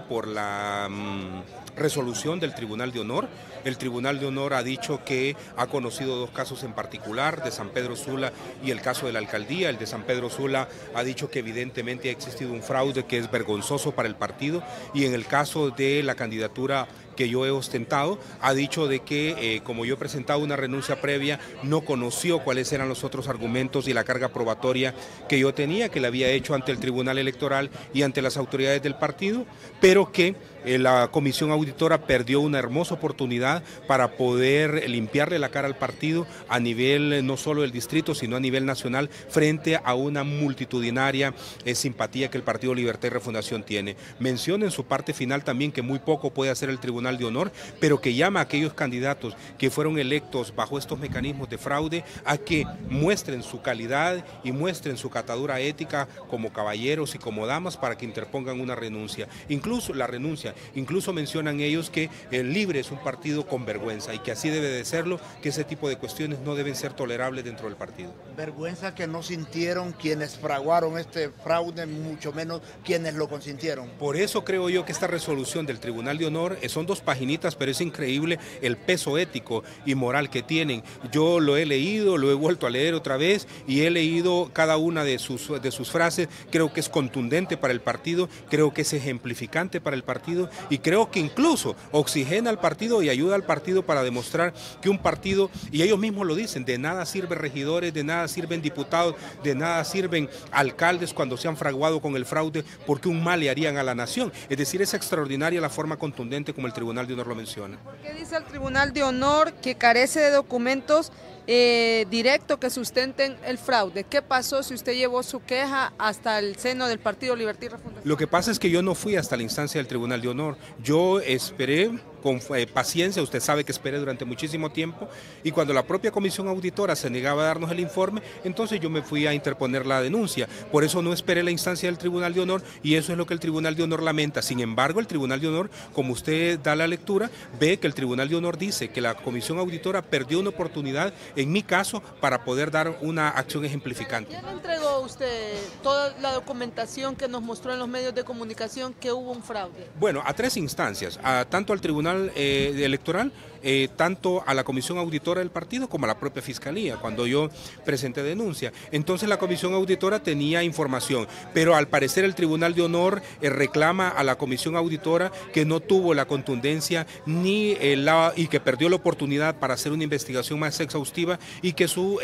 por la mm, resolución del Tribunal de Honor. El Tribunal de Honor ha dicho que ha conocido dos casos en particular, de San Pedro Sula y el caso de la alcaldía. El de San Pedro Sula ha dicho que evidentemente ha existido un fraude que es vergonzoso para el partido y en el caso de la candidatura que yo he ostentado, ha dicho de que, eh, como yo he presentado una renuncia previa, no conoció cuáles eran los otros argumentos y la carga probatoria que yo tenía, que le había hecho ante el Tribunal Electoral y ante las autoridades del partido, pero que la comisión auditora perdió una hermosa oportunidad para poder limpiarle la cara al partido a nivel eh, no solo del distrito, sino a nivel nacional, frente a una multitudinaria simpatía que el Partido Libertad y Refundación tiene. Menciona en su parte final también que muy poco puede hacer el Tribunal de Honor, pero que llama a aquellos candidatos que fueron electos bajo estos mecanismos de fraude a que muestren su calidad y muestren su catadura ética como caballeros y como damas para que interpongan una renuncia. Incluso la renuncia, incluso mencionan ellos que el Libre es un partido con vergüenza y que así debe de serlo, que ese tipo de cuestiones no deben ser tolerables dentro del partido. Vergüenza que no sintieron quienes fraguaron este fraude, mucho menos quienes lo consintieron. Por eso creo yo que esta resolución del Tribunal de Honor son dos paginitas, pero es increíble el peso ético y moral que tienen. Yo lo he leído, lo he vuelto a leer otra vez y he leído cada una de sus, de sus frases. Creo que es contundente para el partido, creo que es ejemplificante para el partido y creo que incluso oxigena al partido y ayuda al partido para demostrar que un partido, y ellos mismos lo dicen, de nada sirven regidores, de nada sirven diputados, de nada sirven alcaldes cuando se han fraguado con el fraude porque un mal le harían a la nación. Es decir, es extraordinaria la forma contundente como el Tribunal de Honor lo menciona. ¿Por qué dice el Tribunal de Honor que carece de documentos eh, directos que sustenten el fraude? ¿Qué pasó si usted llevó su queja hasta el seno del Partido Libertad y Refundación? Lo que pasa es que yo no fui hasta la instancia del Tribunal de Honor. Yo esperé con eh, paciencia, usted sabe que esperé durante muchísimo tiempo, y cuando la propia comisión auditora se negaba a darnos el informe, entonces yo me fui a interponer la denuncia. Por eso no esperé la instancia del Tribunal de Honor y eso es lo que el Tribunal de Honor lamenta. Sin embargo, el Tribunal de Honor, como usted da la lectura, ve que el Tribunal de Honor dice que la comisión auditora perdió una oportunidad, en mi caso, para poder dar una acción ejemplificante. ¿Quién entregó usted toda la documentación que nos mostró en los medios de comunicación que hubo un fraude? Bueno, a tres instancias, a, tanto al Tribunal eh, Electoral, eh, tanto a la Comisión Auditora del partido como a la propia Fiscalía, cuando yo presenté denuncia. Entonces la Comisión Auditora tenía información, pero al parecer el Tribunal de Honor eh, reclama a la Comisión Auditora que no tuvo la contundencia ni la, y que perdió la oportunidad para hacer una investigación más exhaustiva y que su,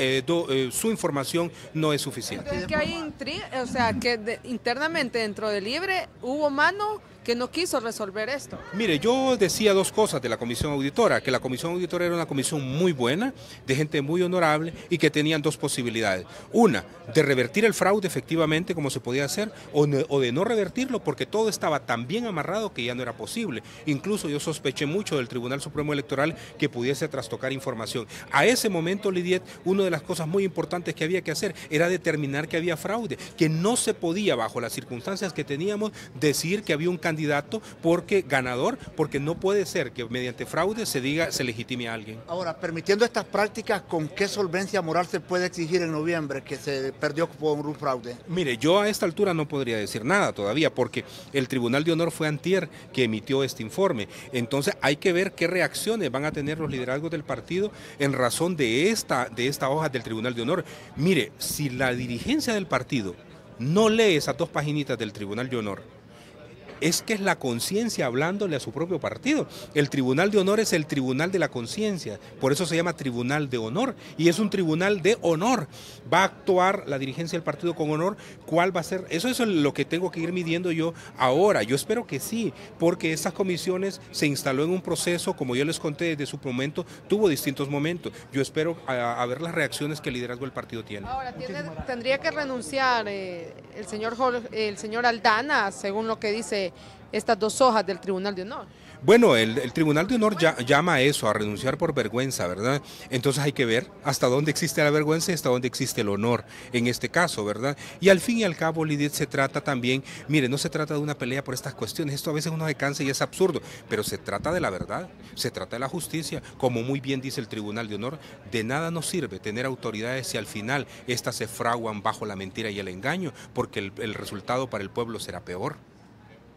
su información no es suficiente. o sea, que internamente dentro del Libre hubo mano que no quiso resolver esto. Mire, yo decía dos cosas de la comisión auditora, que la comisión auditora era una comisión muy buena, de gente muy honorable y que tenían dos posibilidades. Una, de revertir el fraude efectivamente como se podía hacer, o, de no revertirlo porque todo estaba tan bien amarrado que ya no era posible. Incluso yo sospeché mucho del Tribunal Supremo Electoral que pudiese trastocar información. A ese momento, Lidiet, una de las cosas muy importantes que había que hacer era determinar que había fraude, que no se podía, bajo las circunstancias que teníamos, decir que había un candidato candidato porque ganador, porque no puede ser que mediante fraude se diga, se legitime a alguien. Ahora, permitiendo estas prácticas, ¿con qué solvencia moral se puede exigir en noviembre que se perdió por un fraude? Mire, yo a esta altura no podría decir nada todavía, porque el Tribunal de Honor fue antier que emitió este informe. Entonces hay que ver qué reacciones van a tener los liderazgos del partido en razón de esta, de esta hoja del Tribunal de Honor. Mire, si la dirigencia del partido no lee esas dos paginitas del Tribunal de Honor, es que es la conciencia hablándole a su propio partido. El Tribunal de Honor es el Tribunal de la Conciencia, por eso se llama Tribunal de Honor y es un tribunal de honor. Va a actuar la dirigencia del partido con honor, ¿cuál va a ser? Eso, es lo que tengo que ir midiendo yo ahora. Yo espero que sí, porque estas comisiones se instaló en un proceso, como yo les conté desde su momento, tuvo distintos momentos. Yo espero a, ver las reacciones que el liderazgo del partido tiene. Ahora, tendría que renunciar eh, el, señor, el señor Aldana, según lo que dice estas dos hojas del Tribunal de Honor. Bueno, el, Tribunal de Honor llama a eso, a renunciar por vergüenza, ¿verdad? Entonces hay que ver hasta dónde existe la vergüenza y hasta dónde existe el honor en este caso, ¿verdad? Y al fin y al cabo, Lidia, se trata también, mire, no se trata de una pelea por estas cuestiones, esto a veces uno se cansa y es absurdo, pero se trata de la verdad, se trata de la justicia, como muy bien dice el Tribunal de Honor, de nada nos sirve tener autoridades si al final estas se fraguan bajo la mentira y el engaño, porque el resultado para el pueblo será peor.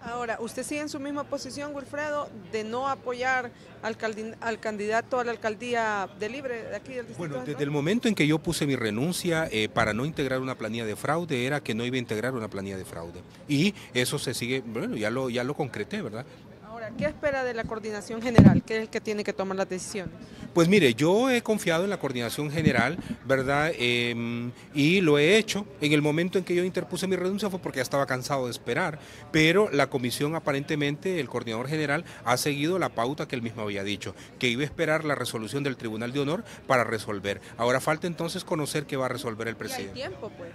Ahora, ¿usted sigue en su misma posición, Wilfredo, de no apoyar al, al candidato a la alcaldía de Libre de aquí del distrito? Bueno, desde el momento en que yo puse mi renuncia eh, para no integrar una planilla de fraude, era que no iba a integrar una planilla de fraude. Y eso se sigue, bueno, ya lo, ya lo concreté, ¿verdad? ¿Qué espera de la coordinación general? ¿Qué es el que tiene que tomar las decisiones? Pues mire, yo he confiado en la coordinación general, ¿verdad? Em, y lo he hecho. En el momento en que yo interpuse mi renuncia fue porque ya estaba cansado de esperar, pero la comisión aparentemente, el coordinador general, ha seguido la pauta que él mismo había dicho, que iba a esperar la resolución del Tribunal de Honor para resolver. Ahora falta entonces conocer qué va a resolver el presidente. Y hay tiempo, pues.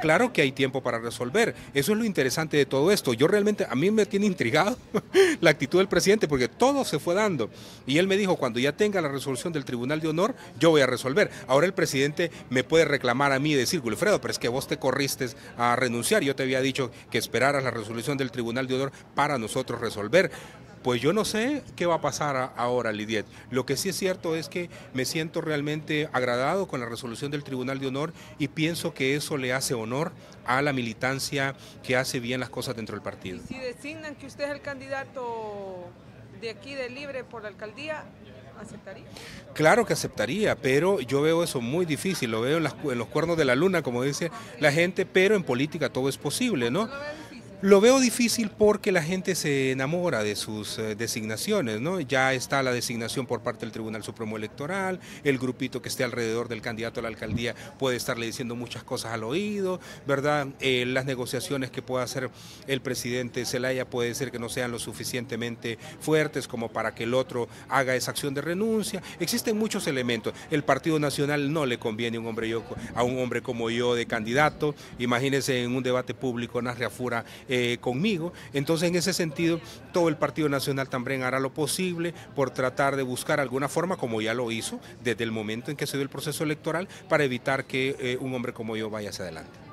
claro que hay tiempo para resolver. Eso es lo interesante de todo esto. Yo realmente, a mí me tiene intrigado la actitud del presidente, porque todo se fue dando. Y él me dijo, cuando ya tenga la resolución del Tribunal de Honor, yo voy a resolver. Ahora el presidente me puede reclamar a mí y decir, Wilfredo, pero es que vos te corriste a renunciar. Yo te había dicho que esperaras la resolución del Tribunal de Honor para nosotros resolver. Pues yo no sé qué va a pasar ahora, Lidiet. Lo que sí es cierto es que me siento realmente agradado con la resolución del Tribunal de Honor y pienso que eso le hace honor a la militancia que hace bien las cosas dentro del partido. ¿Y si designan que usted es el candidato de aquí de Libre por la alcaldía, ¿aceptaría? Claro que aceptaría, pero yo veo eso muy difícil, lo veo en, en los cuernos de la luna, como dice la gente, pero en política todo es posible, ¿no? Lo veo difícil porque la gente se enamora de sus eh, designaciones, ¿no? Ya está la designación por parte del Tribunal Supremo Electoral, el grupito que esté alrededor del candidato a la alcaldía puede estarle diciendo muchas cosas al oído, ¿verdad? Eh, las negociaciones que pueda hacer el presidente Zelaya puede ser que no sean lo suficientemente fuertes como para que el otro haga esa acción de renuncia. Existen muchos elementos. El Partido Nacional no le conviene un hombre yo, a un hombre como yo de candidato. Imagínense en un debate público, Nasria Fura eh, conmigo. Entonces, en ese sentido, todo el Partido Nacional también hará lo posible por tratar de buscar alguna forma, como ya lo hizo desde el momento en que se dio el proceso electoral, para evitar que eh, un hombre como yo vaya hacia adelante.